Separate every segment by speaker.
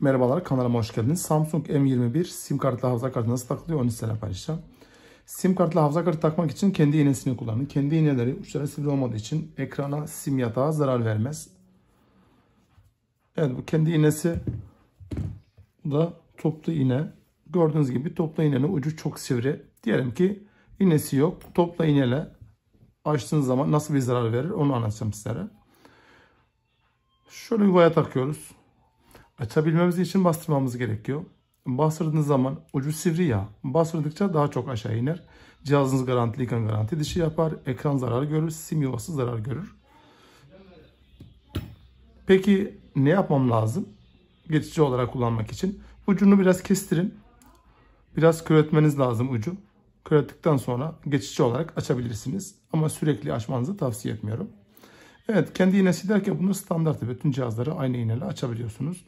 Speaker 1: Merhabalar kanalıma hoş geldiniz. Samsung M21 sim kartlı hafıza kartı nasıl takılıyor onu sizlerle paylaşacağım. Sim kartlı hafıza kartı takmak için kendi iğnesini kullanın. Kendi iğneleri uçları sivri olmadığı için ekrana sim yatağı zarar vermez. Evet bu kendi iğnesi bu da toplu iğne. Gördüğünüz gibi toplu iğnenin ucu çok sivri. Diyelim ki iğnesi yok. Toplu iğneyle açtığınız zaman nasıl bir zarar verir onu anlatacağım sizlere. Şöyle yuvaya takıyoruz. Açabilmemiz için bastırmamız gerekiyor. Bastırdığınız zaman ucu sivri ya. Bastırdıkça daha çok aşağı iner. Cihazınız garantiliyken garanti dışı yapar. Ekran zarar görür. Sim yuvası zarar görür. Peki ne yapmam lazım? Geçici olarak kullanmak için. Ucunu biraz kestirin. Biraz küretmeniz lazım ucu. Kürettikten sonra geçici olarak açabilirsiniz. Ama sürekli açmanızı tavsiye etmiyorum. Evet kendi iğnesi derken bunu standart bütün cihazları aynı iğneyle açabiliyorsunuz.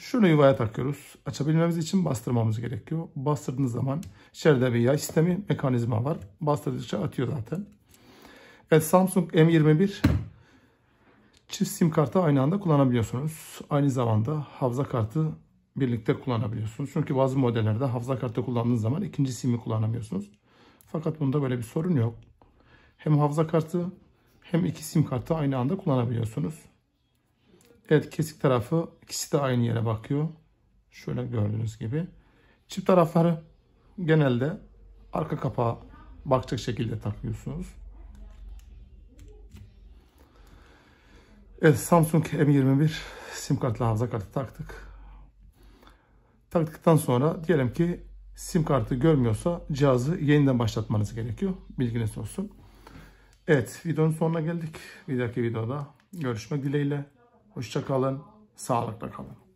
Speaker 1: Şunu yuvaya takıyoruz. Açabilmemiz için bastırmamız gerekiyor. Bastırdığınız zaman içeride bir yay sistemi mekanizma var. Bastırdıkça atıyor zaten. Evet Samsung M21 çift sim kartı aynı anda kullanabiliyorsunuz. Aynı zamanda hafıza kartı birlikte kullanabiliyorsunuz. Çünkü bazı modellerde hafıza kartı kullandığınız zaman ikinci simi kullanamıyorsunuz. Fakat bunda böyle bir sorun yok. Hem hafıza kartı hem iki sim kartı aynı anda kullanabiliyorsunuz. Evet kesik tarafı ikisi de aynı yere bakıyor. Şöyle gördüğünüz gibi. Çift tarafları genelde arka kapağı bakacak şekilde takıyorsunuz. Evet Samsung M21 sim kartlı hafıza kartı taktık. Taktıktan sonra diyelim ki sim kartı görmüyorsa cihazı yeniden başlatmanız gerekiyor. Bilginiz olsun. Evet videonun sonuna geldik. Bir dahaki videoda görüşmek dileğiyle. Hoşçakalın. Sağlıkla kalın.